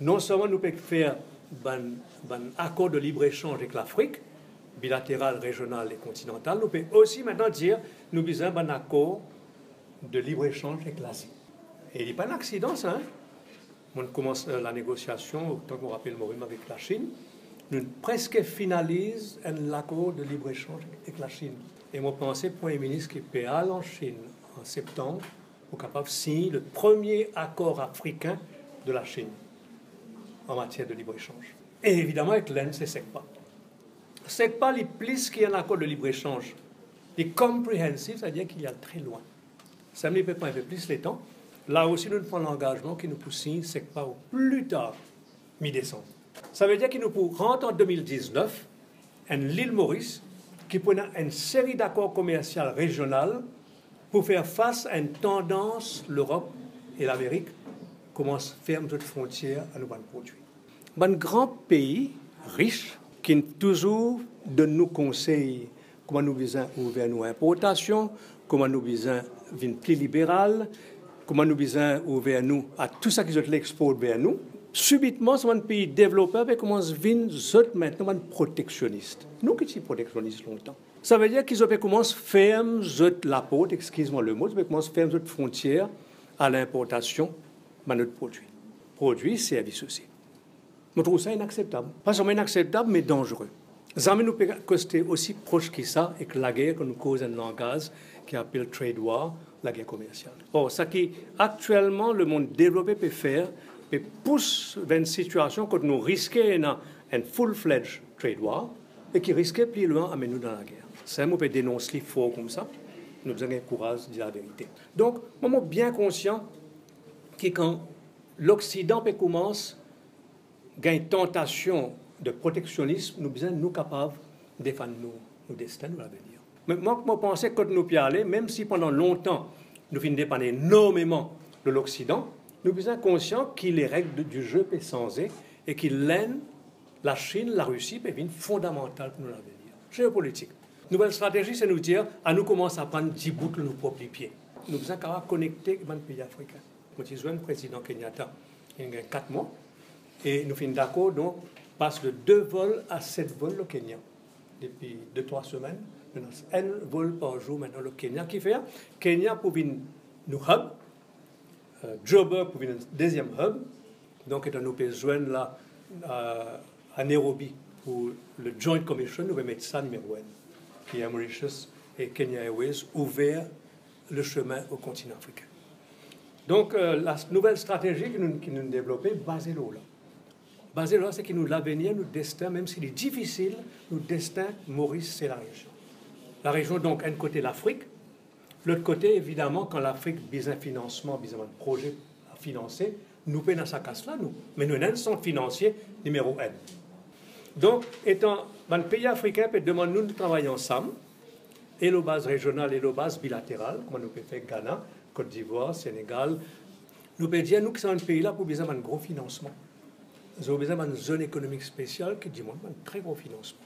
non seulement nous pouvons faire un accord de libre-échange avec l'Afrique, bilatéral, régional et continental, nous pouvons aussi maintenant dire nous avons un accord de libre-échange avec l'Asie. Et il n'est pas un accident, ça. Hein? On commence euh, la négociation, autant qu'on rappelle Morim avec la Chine. Nous presque finalisons un accord de libre-échange avec la Chine. Et moi, pensais, Premier ministre qui peut aller en Chine en septembre, pour capable de signer le premier accord africain de la Chine en matière de libre-échange. Et évidemment, avec l'Inde, c'est SECPA. SECPA, les plus qu'il y a un accord de libre-échange, les comprehensive, c'est-à-dire qu'il y a très loin. Ça ne peut pas un peu plus les temps. Là aussi, nous prenons l'engagement qui nous pousse SECPA au plus tard, mi-décembre. Ça veut dire qu'il nous pour rentrer en 2019, en l'île Maurice, qui prend une série d'accords commerciaux régionaux pour faire face à une tendance, l'Europe et l'Amérique commencent à fermer toutes frontières à nos produits. Un grand pays riche qui toujours donne nous conseils comment nous visons ouvrir nos importations, comment nous visons une plus libérale, comment nous visons ouvrir nous à tout ça qui est l'export vers nous. Subitement, c'est un pays développé commence à devenir maintenant protectionniste. Nous qui sommes protectionnistes longtemps. Ça veut dire qu'ils ont commencé à fermer la porte, excuse-moi le mot, ils commencé à fermer les frontières à l'importation de notre produit. Produit, service aussi. Je trouve ça inacceptable. Pas seulement inacceptable, mais dangereux. Ça nous coster aussi proche que ça et que la guerre que nous cause un langage qui appelle trade war, la guerre commerciale. Or, ce qui actuellement le monde développé peut faire, peut pousser vers une situation que nous risquons un full-fledged trade war et qui risquait plus loin à nous dans la guerre. Ça, on peut dénoncer fort comme ça. Nous avons le courage de dire la vérité. Donc, suis bien conscient que quand l'Occident commence à une tentation de protectionnisme, nous sommes nous capables de défendre nos, nos destins, nos l'avenir. Mais moi, je pensais que nous y aller, même si pendant longtemps, nous finissons dépendre énormément de l'Occident, nous sommes conscients que les règles du jeu peuvent changer et qu'il l'aine, la Chine, la Russie être fondamentales pour nous. Géopolitique. Nouvelle stratégie, c'est nous dire, à nous commencer à prendre 10 bouts de nos propres pieds. Nous sommes capables de connecter avec Nous avons le président Kenyatta il y a 4 mois, et nous sommes d'accord, donc, passe de 2 vols à 7 vols au Kenya depuis 2-3 semaines. Maintenant, un vol par jour maintenant le Kenya qui fait. Kenya pour une nous hub, euh, pour une deuxième hub. Donc, nous besoin là à Nairobi pour le Joint Commission, nous mettre ça numéro 1, qui est Mauritius et Kenya Airways, ouvert le chemin au continent africain. Donc, euh, la nouvelle stratégie que nous, que nous développons, basée là. Basée là, c'est que nous l'avenir, nous destin, même s'il est difficile, nous destin, Maurice, c'est la région. La région, donc, un côté l'Afrique, l'autre côté, évidemment, quand l'Afrique besoin un financement, besoin un projet à financer, nous payons dans sa casse là, nous. Mais nous, sommes centre financier numéro un. Donc, étant un pays africain peut demander nous de travailler ensemble, et les bases régionales et les bases bilatérales, comme nous pouvons faire Ghana, Côte d'Ivoire, Sénégal. Nous dire, nous qui sommes un pays là pour besoin d'un gros financement. Nous avons besoin d'une zone économique spéciale qui demande un très gros financement.